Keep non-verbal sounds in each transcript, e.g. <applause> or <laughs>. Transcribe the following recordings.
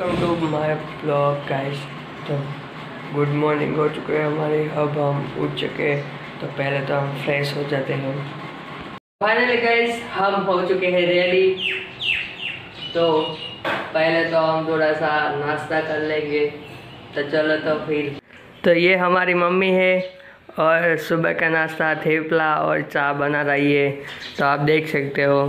Welcome to my blog guys तो good morning हो चुके हैं हमारे। अब हम उठ चुके हैं। तो पहले तो हम फ्रेश हो जाते हैं। फाइनली गाइस हम हो चुके हैं रेडी तो पहले तो हम थोड़ा सा नाश्ता कर लेंगे। तो चलो तो फिर। तो ये हमारी मम्मी है और सुबह का नाश्ता, थेपला और चाय बना रही है। तो आप देख सकते हो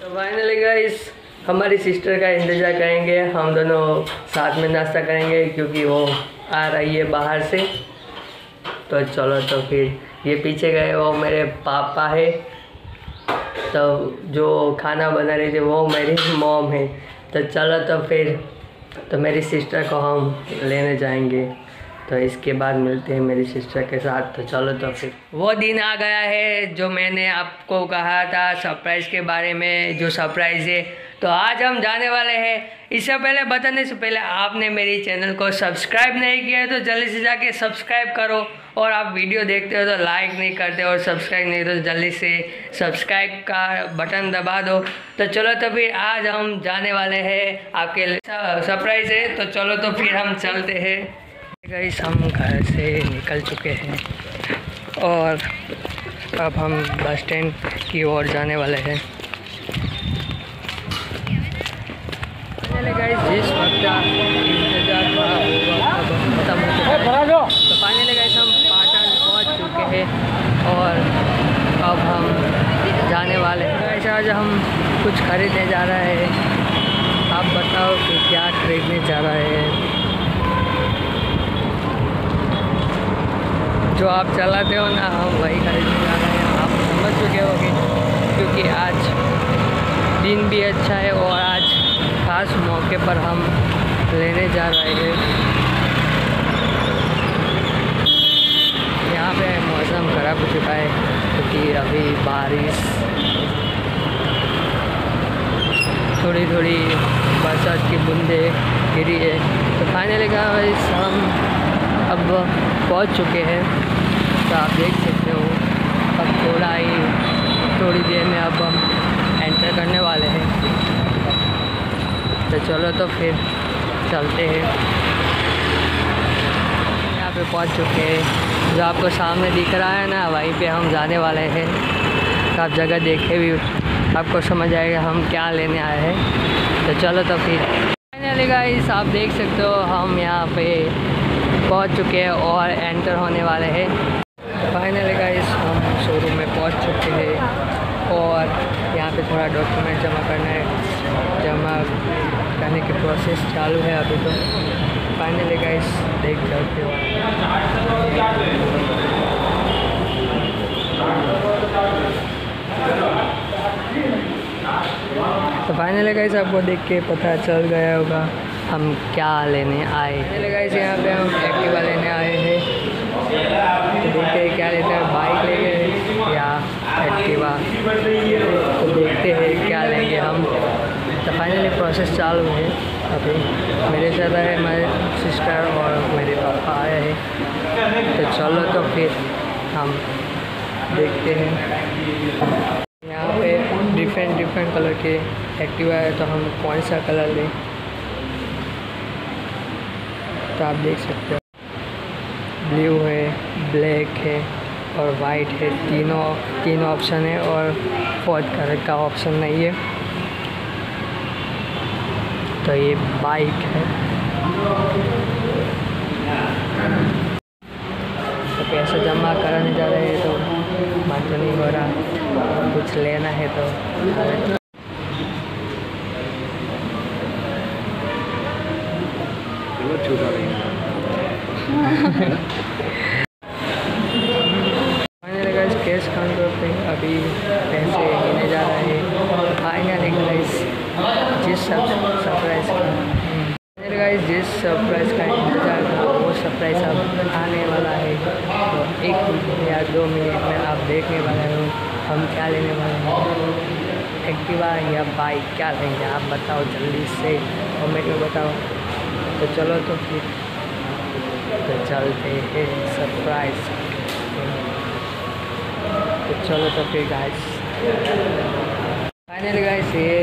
तो फाइनली गाइस हमारी सिस्टर का इंतज़ार करेंगे। हम दोनों साथ में नाश्ता करेंगे क्योंकि वो आ रही है बाहर से। तो चलो तो फिर ये पीछे गए वो मेरे पापा है। तो जो खाना बना रही थी वो मेरी मॉम है। तो चलो तो फिर तो मेरी सिस्टर को हम लेने जाएँगे। तो इसके बाद मिलते हैं मेरी सिस्टर के साथ। तो चलो तो फिर। वो दिन आ गया है जो मैंने आपको कहा था सरप्राइज़ के बारे में, जो सरप्राइज़ है। तो आज हम जाने वाले हैं। इससे पहले, बताने से पहले आपने मेरी चैनल को सब्सक्राइब नहीं किया है तो जल्दी से जाके सब्सक्राइब करो। और आप वीडियो देखते हो तो लाइक नहीं करते और सब्सक्राइब नहीं तो जल्दी से सब्सक्राइब का बटन दबा दो। तो चलो तो फिर आज हम जाने वाले हैं। आपके सरप्राइज़ है तो चलो तो फिर हम चलते हैं। गाइस हम घर से निकल चुके हैं और अब हम बस स्टैंड की ओर जाने वाले हैं। पहले गाइस जिस वक्त इंतज़ार था वो वक्त खत्म हो चुका है। तो फाइनली गाइस हम पाटन पहुँच चुके हैं और अब हम जाने वाले हैं। गाइस आज हम कुछ खरीदने जा रहे हैं। आप बताओ कि क्या खरीदने जा रहे हैं। जो आप चलाते हो ना, हम वही खरीदने जा रहे हैं। आप समझ चुके होगे, क्योंकि आज दिन भी अच्छा है और आज खास मौके पर हम लेने जा रहे हैं। यहाँ पे मौसम ख़राब हो चुका है, क्योंकि अभी बारिश थोड़ी थोड़ी बरसात की बूंदे गिरी है। तो फाइनली कहा हम अब पहुँच चुके हैं। तो आप देख सकते हो। अब थोड़ा ही, थोड़ी देर में अब हम एंटर करने वाले हैं। तो चलो तो फिर चलते हैं। यहाँ पे पहुँच चुके हैं। जो आपको सामने दिख रहा है ना, वहीं पे हम जाने वाले हैं। तो आप जगह देखे भी, आपको समझ आएगा हम क्या लेने आए हैं। तो चलो तो फिर। गाइस आप देख सकते हो, हम यहाँ पे पहुँच चुके हैं और एंटर होने वाले हैं। फाइनली गाइस हम शोरूम में पहुँच चुके हैं और यहाँ पे थोड़ा डॉक्यूमेंट जमा करना है। जमा करने की प्रोसेस चालू है अभी तो। फाइनली गाइस देख सकते हो। तो फाइनली गाइस आपको देख के पता चल गया होगा हम क्या लेने आए पहले गाइस यहाँ पे हम एक्टिवा लेने आए हैं तो देखते हैं क्या लेते हैं बाइक लेंगे या एक्टिवा तो देखते हैं क्या लेंगे हम तो फाइनली प्रोसेस चालू है। अभी मेरे साथ है मेरे सिस्टर और मेरे पापा आए हैं। तो चलो तो फिर हम देखते हैं। यहाँ पे डिफरेंट डिफरेंट कलर के एक्टिवा है तो हम कौन सा कलर लें? तो आप देख सकते हो। ब्लू है ब्लैक है और वाइट है। तीनों तीनों ऑप्शन है और फोर्थ कलर का ऑप्शन नहीं है। तो ये बाइक है। तो पैसा जमा कराने जा रहे हैं तो मन तो नहीं हो रहा कुछ लेना है तो छूटा नहीं <laughs> फाइनली गाइस कैश काउंटर पे अभी पैसे गिने जा रहे हैं फाइनली गाइस जिस सरप्राइज़ का। गाइस जिस सरप्राइज़ का इंतज़ार था वो सरप्राइज़ अब आने वाला है। तो एक मिनट या दो मिनट में आप देखने वाले हो, हम क्या लेने वाले हैं? एक्टिवा या बाइक क्या लेंगे? आप बताओ, जल्दी से कमेंट में बताओ। तो चलो तो फिर तो चलते हैं सरप्राइज़ तो चलो तो फिर गाइस फाइनली गाइस ये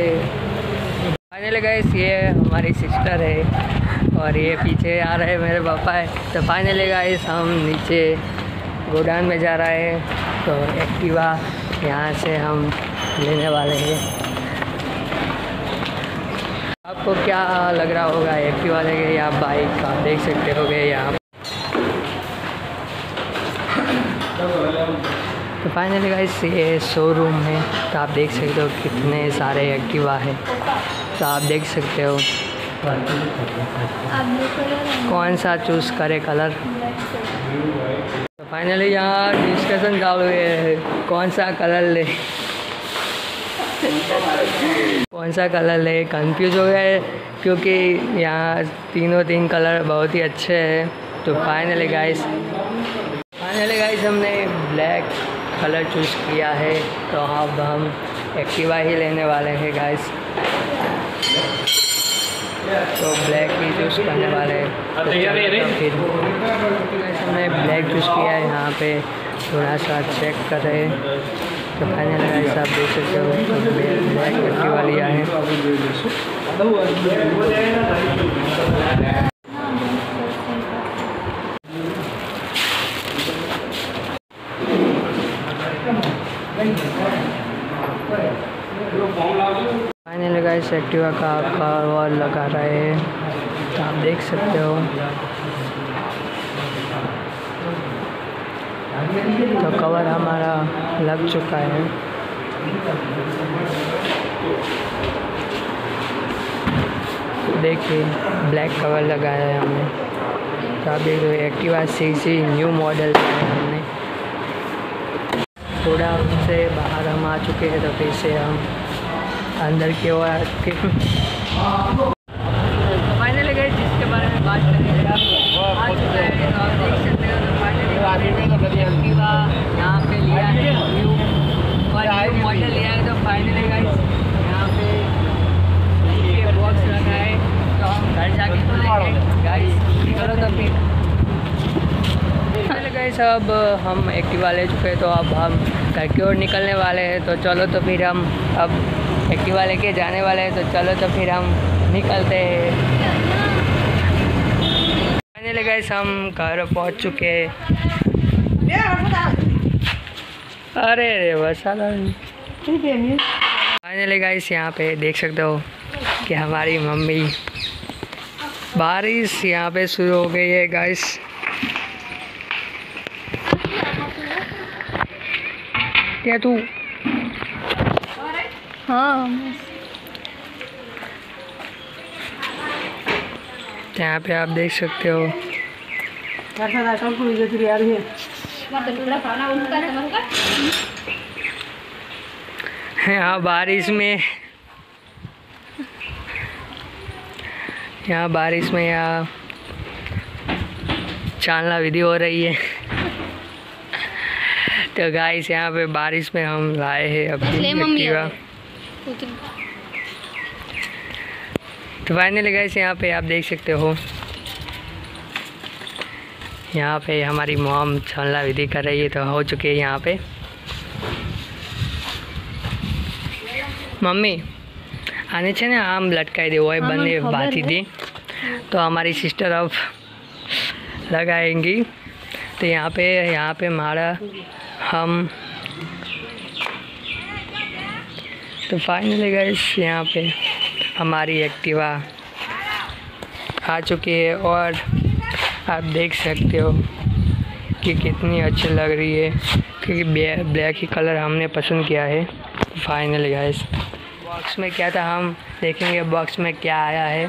गाइस ये हमारी सिस्टर है और ये पीछे आ रहे मेरे पापा। है तो फाइनली गाइस हम नीचे गोडाउन में जा रहे हैं। तो एक्टिवा यहाँ से हम लेने वाले हैं। आपको क्या लग रहा होगा एक्टिवा लेके? या बाइक आप देख सकते हो यहाँ तो फाइनली गाइस ये शोरूम है। तो आप देख सकते हो कितने सारे एक्टिवा है। तो आप देख सकते हो। कौन सा चूज़ करे कलर तो फाइनली यहाँ डिस्कशन चालू है। कौन सा कलर ले? कौन सा कलर ले? कंफ्यूज हो गए क्योंकि यहाँ तीनों तीन कलर बहुत ही अच्छे हैं। तो फाइनली गाइस फाइनली गाइस हमने ब्लैक कलर चूज़ किया है। तो अब हम एक्टिवा ही लेने वाले हैं गाइस तो ब्लैक ही चूज़ करने वाले हैं। तो फिर हमने ब्लैक चूज़ किया है यहाँ पे। थोड़ा सा चेक कर रहे हैं। तो फाइनल गाइस आप देख सकते हो। तो ब्लैक एक्टिवा लिया है। फाइनल गाइस एक्टिवा का कवर लगा रहा है। तो आप देख सकते हो। तो कवर हमारा लग चुका है। देखिए ब्लैक कवर लगाया है हमने। तो आप देख रहे हो, एक्टिवा सी न्यू मॉडल है हमने। थोड़ा उनसे बाहर हम आ चुके हैं तो फिर से हम अंदर की आके। फाइनली गए जिसके बारे में बात करेंगे आ चुका है। तो देख सकते हो तो फाइनली एक्टिवा यहाँ पे लिया है न्यू और न्यू मॉडल लिया है तो फाइनली गाइस यहाँ पे बॉक्स रखा है। तो हम घर जाके खोलेंगे गाइस करो तो फिर। चलो गाइस अब हम एक्टिवा ले चुके हैं तो अब हम घर की ओर निकलने वाले हैं। तो चलो तो फिर हम अब एक्टिवा लेके जाने वाले हैं तो चलो तो फिर हम निकलते हैं। फाइनली हम घर पहुँच चुके हैं। अरे रे फाइनली गाइस यहाँ पे, देख सकते हो कि हमारी मम्मी बारिश यहाँ पे शुरू हो गई है गाइस क्या तू हाँ। यहाँ पे आप देख सकते हो। यहाँ बारिश में। यहाँ बारिश में यहाँ चांदला विधि हो रही है। तो गाइस यहाँ पे बारिश में हम लाए हैं अपनी एक्टिवा तो फाइनली गाइस यहाँ पे आप देख सकते हो यहाँ पे हमारी मॉम छलना विधि कर रही है तो हो चुकी है यहाँ पे મમ્મી આને છે ને આમ લટકાવી દેવો હોય આમાં બંને ખબર બાંધી है। दी तो हमारी सिस्टर अब लगाएंगी तो यहाँ पे यहाँ पे हमारा हम तो फाइनली गाइस यहाँ पे हमारी एक्टिवा आ चुकी है और आप देख सकते हो कि कितनी अच्छी लग रही है, क्योंकि ब्लैक ही कलर हमने पसंद किया है। फाइनली गाइस बॉक्स में क्या था हम देखेंगे बॉक्स में क्या आया है।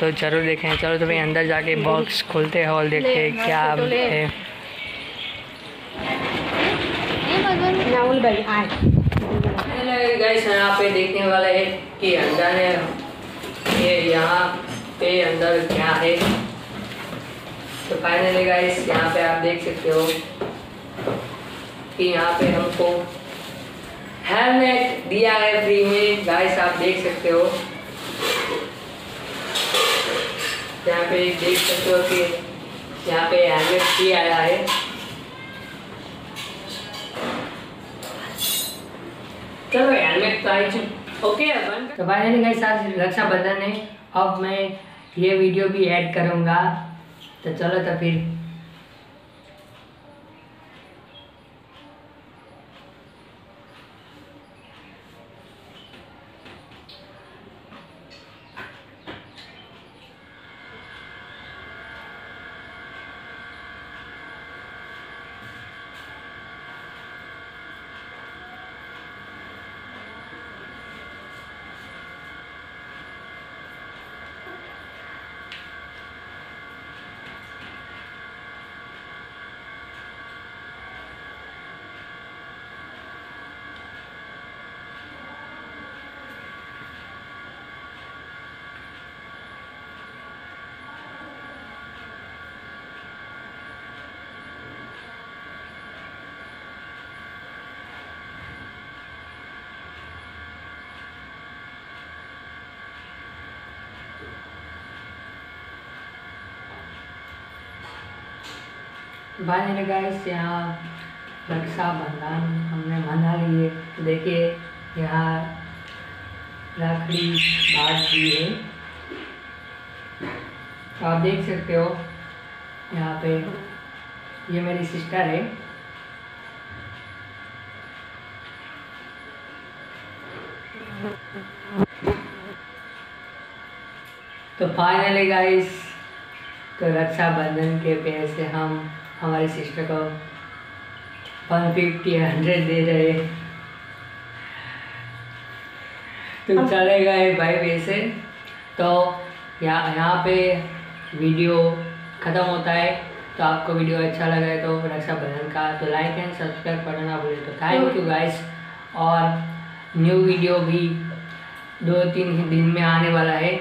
तो ज़रूर देखें, चलो तो भाई अंदर जाके बॉक्स खोलते हैं और देखते हैं क्या। है। गाइस यहाँ पे देखने वाला है कि अंदर है। ये यहाँ पे अंदर क्या है? तो फाइनली गाइस यहाँ पे आप देख सकते हो कि यहाँ पे हमको हेलमेट दिया है फ्री में। गाइस आप देख सकते हो। यहाँ पे देख सकते हो कि यहाँ पे हेलमेट फ्री आया है। चलो हेलमेट तो ट्राई ओके तो भाई गाइस आज रक्षाबंधन है। अब मैं ये वीडियो भी ऐड करूँगा। तो चलो तो फिर फाइनली गाइस, यहाँ रक्षाबंधन हमने मना लिए देखिए, यहाँ रखड़ी बात दी है। तो आप देख सकते हो, यहाँ पे ये मेरी सिस्टर है। तो फाइनली गाइस तो रक्षाबंधन के पैसे हम हमारी सिस्टर को वन फिफ्टी हंड्रेड दे रहे तो चले गए भाई वैसे तो यहाँ यहाँ पे वीडियो ख़त्म होता है। तो आपको वीडियो अच्छा लगा है तो रक्षाबंधन का तो लाइक एंड सब्सक्राइब करना भूले। तो थैंक यू गाइस और न्यू वीडियो भी दो तीन दिन में आने वाला है।